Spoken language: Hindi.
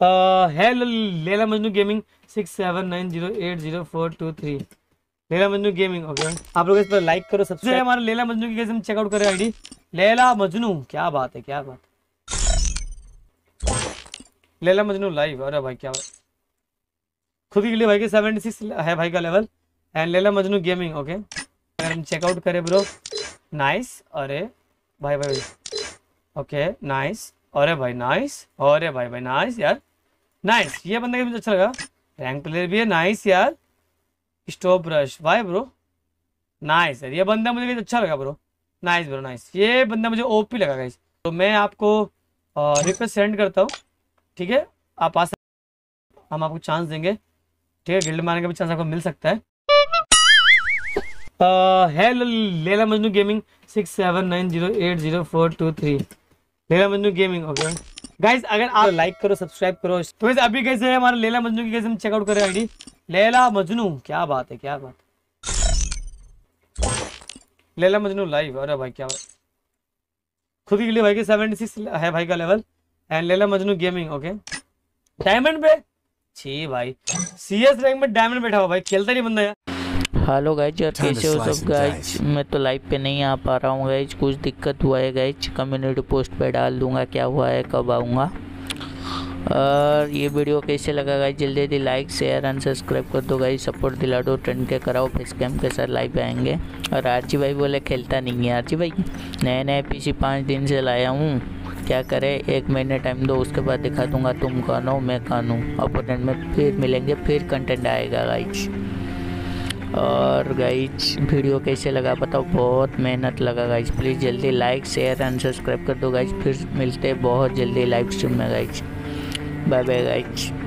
है Laila Majnu gaming six seven nine zero eight zero four two three. Laila Majnu gaming okay आप लोग इस पर लाइक करो सबसे हमारा लेला मजनू की कैसे चेकआउट करें आईडी लेला मजनू क्या बात है, क्या बात लेला मजनू लाइव अरे भाई, क्या बात। खुद के लिए भाई के सेवेंटी सिक्स है भाई का लेवल एंड लेला मजनू गेमिंग ओके अगर हम चेकआउट करें ब्रो नाइस अरे, भाई भाई ओके नाइस अरे भाई नाइस अरे भाई भाई नाइस यार। नाइस ये बंदा मुझे अच्छा लगा? रैंक प्लेयर भी है नाइस यार। Stop rush why bro nice यार। ये बंदा मुझे अच्छा लगा ब्रो नाइस ब्रो नाइस ये बंदा मुझे ओपी लगा गाइस तो मैं आपको रिक्वेस्ट सेंड करता हूँ। ठीक है? आप आ हम आपको चांस देंगे। ठीक है? गिल्ड मारने का भी चांस आपको मिल सकता है। अह, है Laila Majnu gaming six seven nine zero eight zero four two three Laila Majnu gaming okay guys अगर आप लाइक करो सब्सक्राइब करो। तो वैसे अभी कैसे है हमारा लेला मजनू की कैसे हम चेकआउट करें आईडी लेला मजनू क्या बात है क्या बात लेला मजनू लाइव अरे भाई क्या बात खुद के लिए भाई के सेवेंटी सिक्स है भाई का लेवल एंड लेला मजनू गेमिंग ओके डायमंड पे? छी भाई। सीएस रैंक में डायमंड बैठा हुआ भाई खेलता नहीं बंदा यार। हेलो गाइज़ यार to कैसे हो सब गाइज़? मैं तो लाइव पे नहीं आ पा रहा हूँ गाइज़ कुछ दिक्कत हुआ है गाइज़ कम्युनिटी पोस्ट पे डाल दूँगा क्या हुआ है कब आऊँगा। और ये वीडियो कैसे लगा गाइज़ जल्दी जल्दी लाइक शेयर एंड सब्सक्राइब कर दो गाइज़ सपोर्ट दिला दो ट्रेंड के कराओ फेस कैम के साथ लाइव आएँगे। और आरजी भाई बोले खेलता नहीं है आरजी भाई। नए नए पीसी पाँच दिन से लाया हूँ क्या करे एक महीने टाइम दो उसके बाद दिखा दूँगा तुम कौन हो मैं कौन हूँ। अपोनेंट में फिर मिलेंगे फिर कंटेंट आएगा गाइज़। और गाइज़ वीडियो कैसे लगा बताओ, बहुत मेहनत लगा गाइज़ प्लीज़ जल्दी लाइक शेयर एंड सब्सक्राइब कर दो गाइज़ फिर मिलते हैं बहुत जल्दी लाइव स्ट्रीम में गाइज़ बाय बाय गाइज़